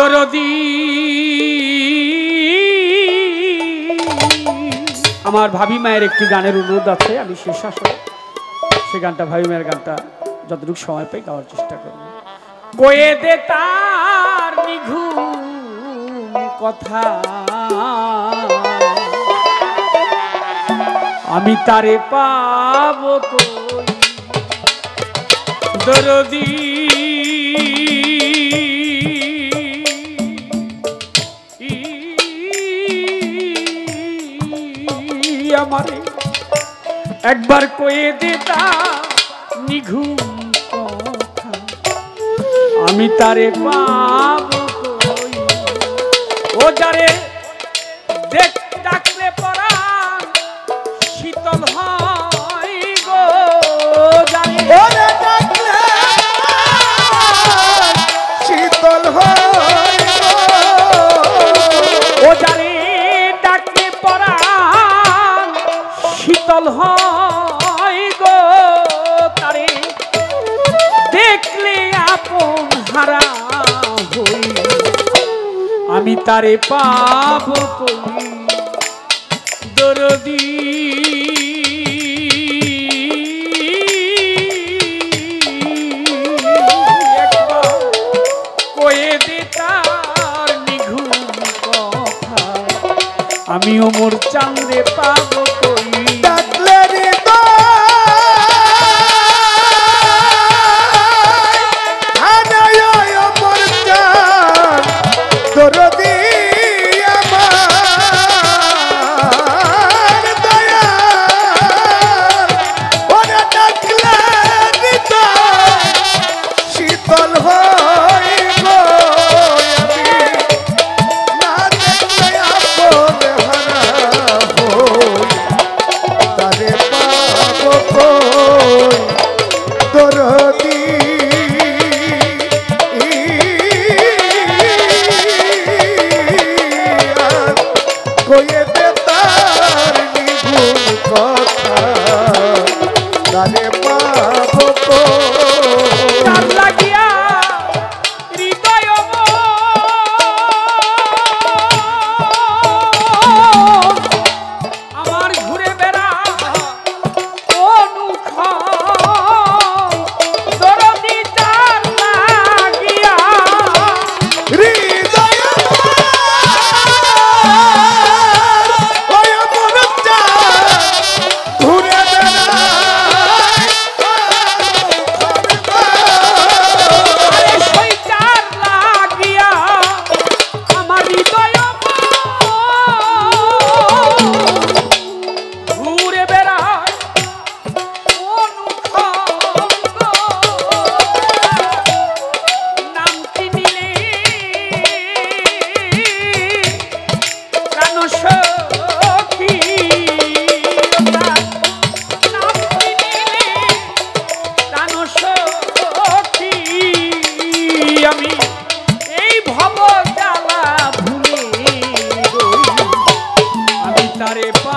দরদি। আমার ভাবি মায়ের একটি গানের অনুরোধ আছে, আমি শেষ আসলে সে গানটা, ভাবি মায়ের গানটা যতটুকু সময় পাই গাওয়ার চেষ্টা করব। কয়ে দে তার নিঘুম কথা। আমি তারে পাবো কই? দরদি। আমারে একবার কয়ে দেতা নিঘুম আমি তারে পাব ও যারে শীতল হয় গো তারে। দেখলে আপন হারা হই। আমি তারে পাবো কই? দরদি। আমি ওমর দে আমি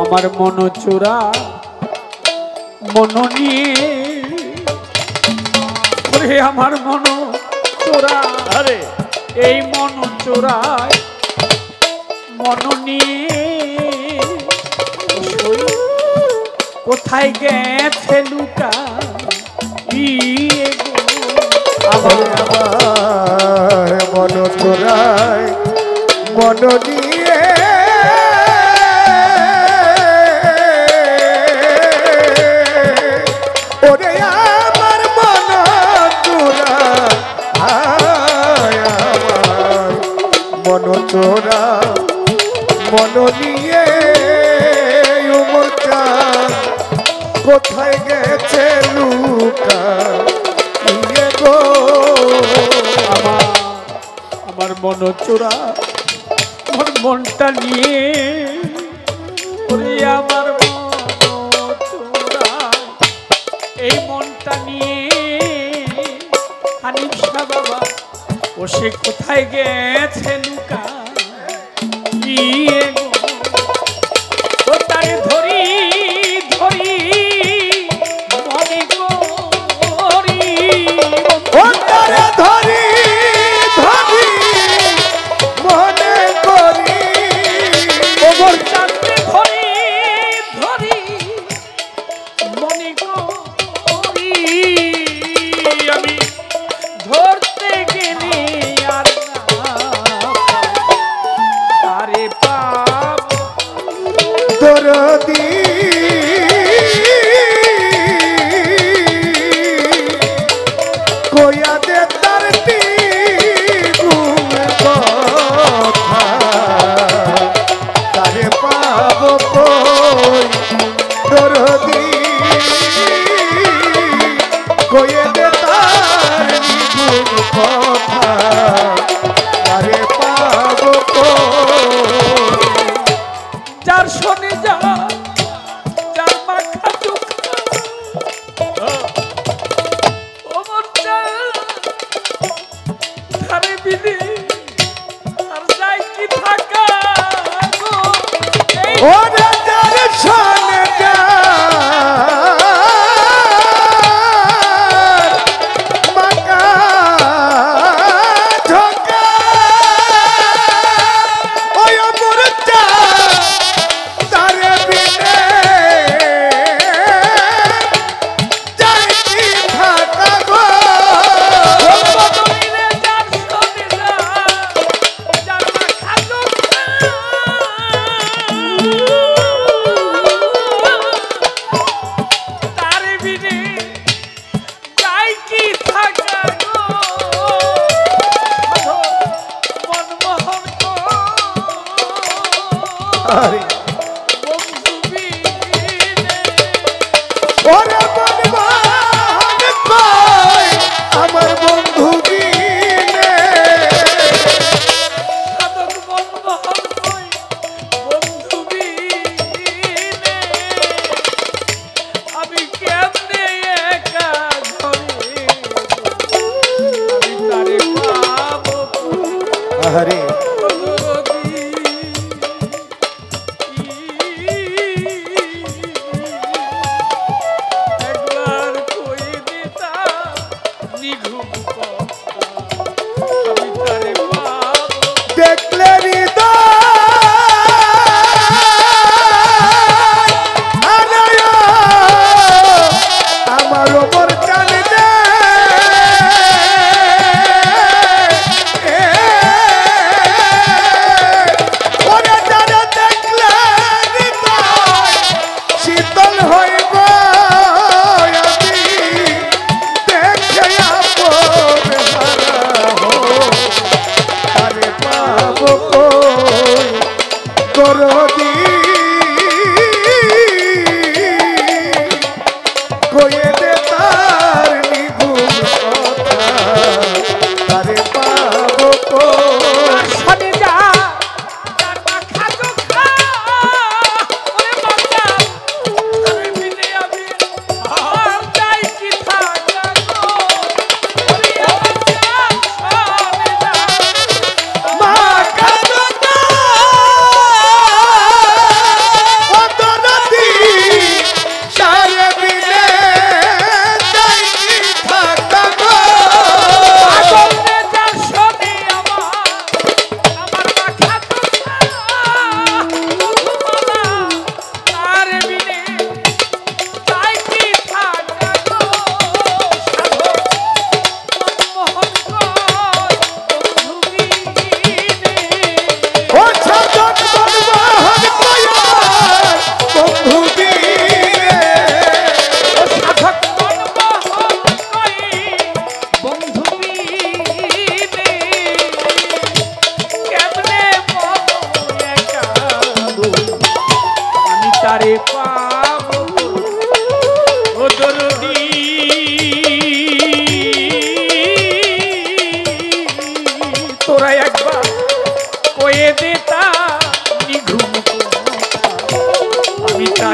আমার মন চোরা মন নিয়ে আমার মন চোরা আরে। এই মন চোরায় মননি কোথায় গেছে লুকা আমার মন চোরায় মননি তোরা মন নিয়ে উমচা কোথায় গেছে লুকা? ইয়ে গো। আমার আমার মন চোরা আমার মনটা নিয়ে আমার সে কোথায় গেছে লুকা? ইয়ে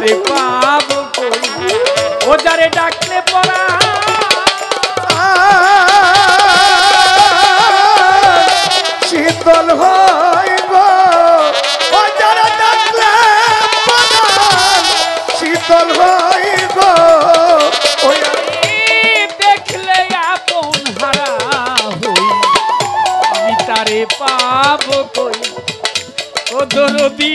তারে পাবো কই ও যারে ডাকলে পড়া। শীতল হইব ও যারা ডাকলে পরাণ শীতল হইব ওই দেখলে আপন হারা হই। আমি তারে পাব কই ও দরদি।